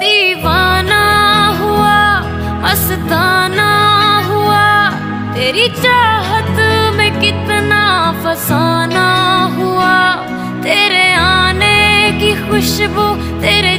दीवाना हुआ मस्ताना हुआ। तेरी चाहत में कितना फसाना हुआ। तेरे आने की खुशबू, तेरे